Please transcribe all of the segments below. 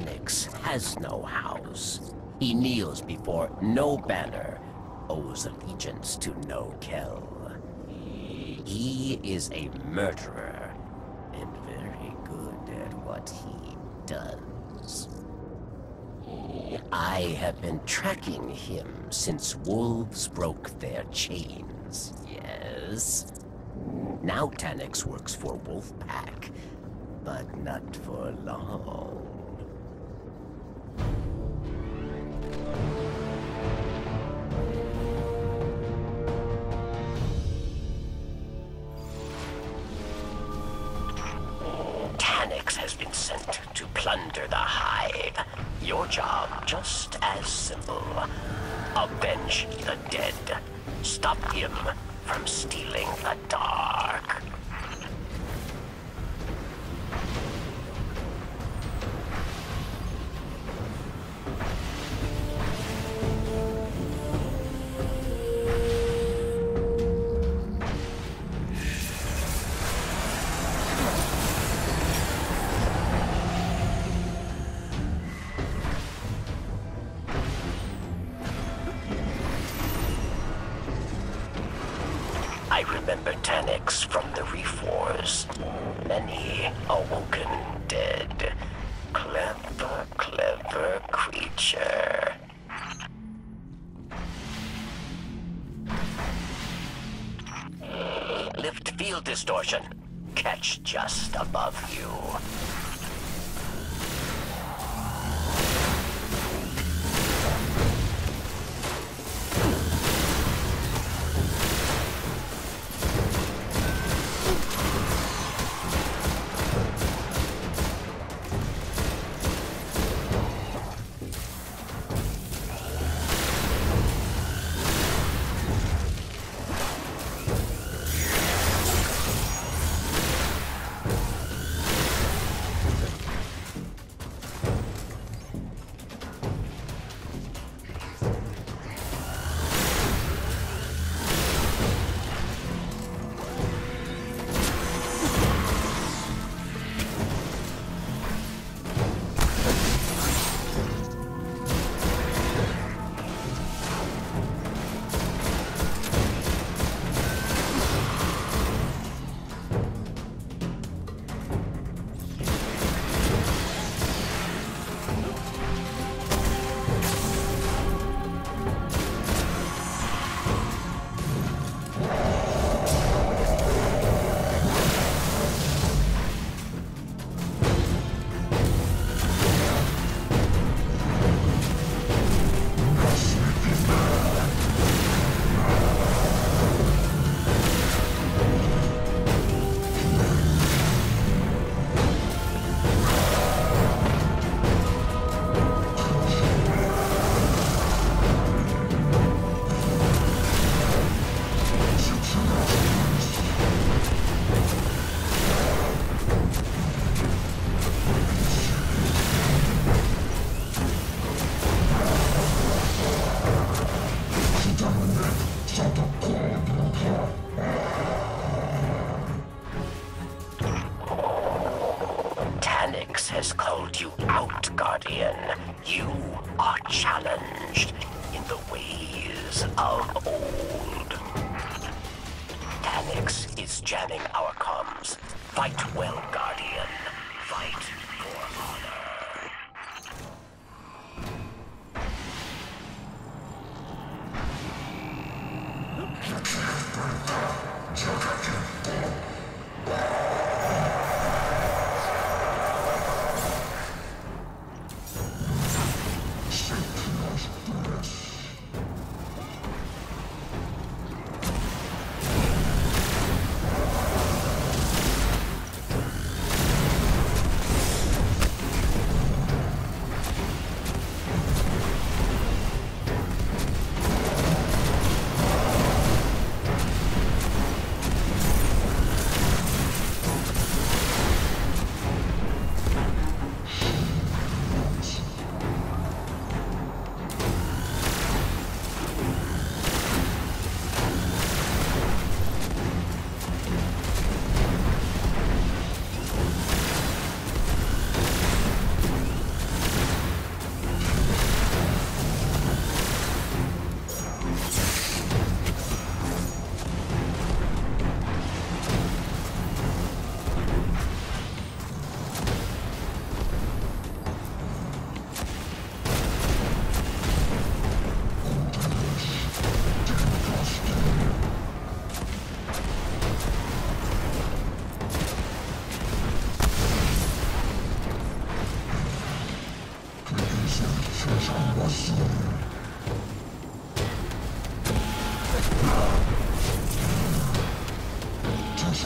Taniks has no house. He kneels before no banner, owes allegiance to no Kell. He is a murderer, and very good at what he does. I have been tracking him since wolves broke their chains, yes? Now Taniks works for Wolfpack, but not for long. Sent to plunder the hive. Your job just as simple. Avenge the dead. Stop him from stealing the dark. From the Reef Wars. Many awoken dead. Clever, clever creature. Lift field distortion. Catch just above you.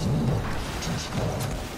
ちょっと。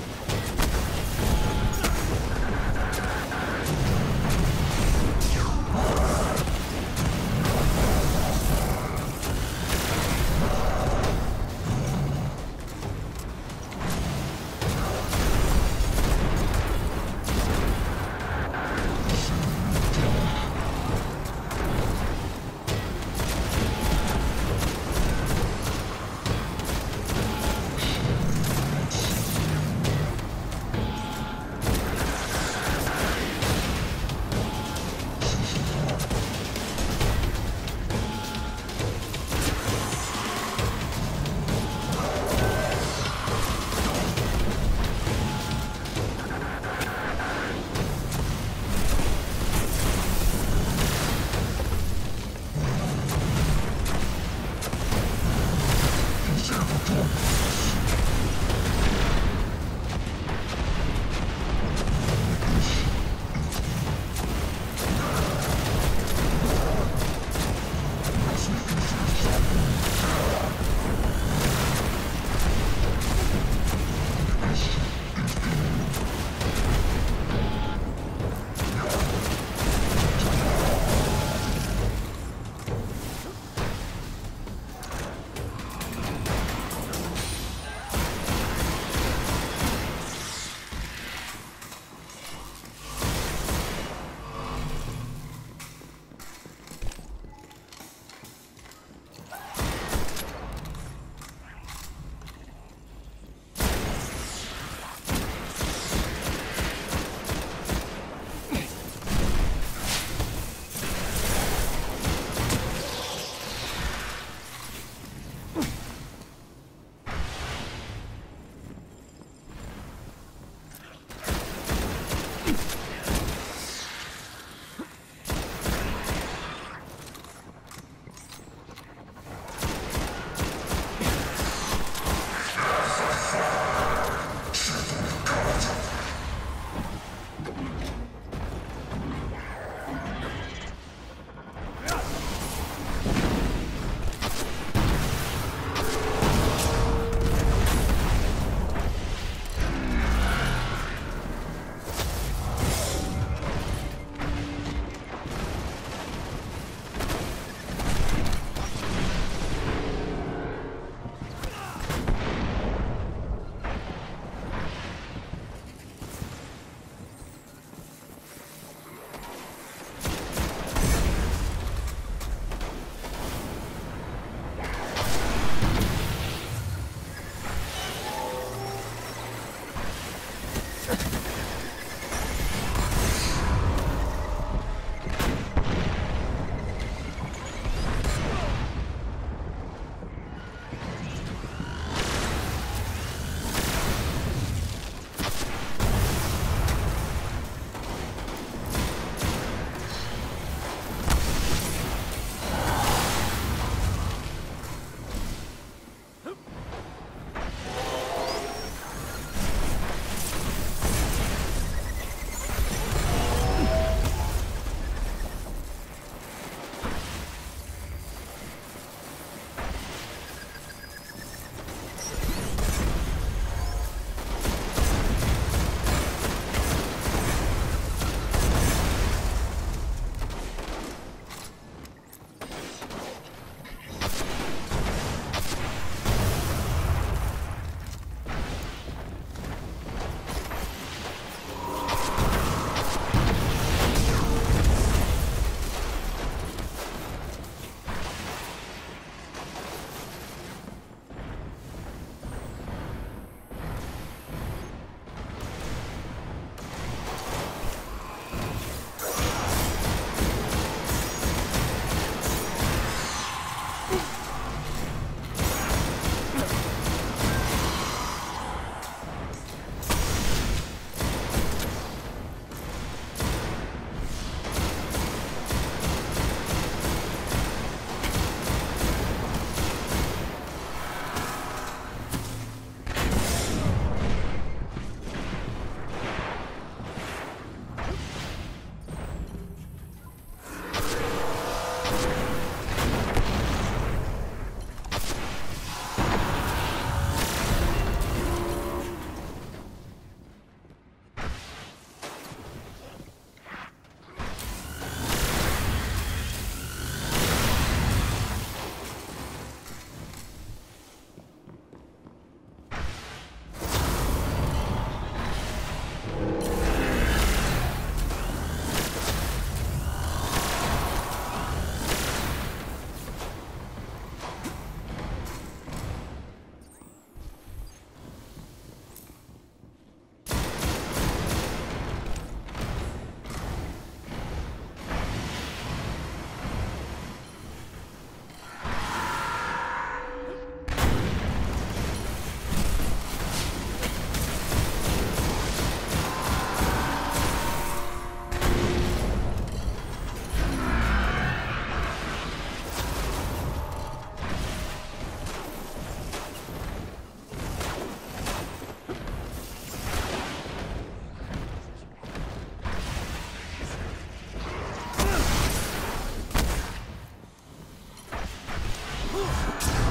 Ooh.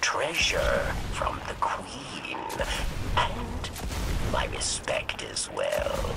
treasure from the Queen, and my respect as well.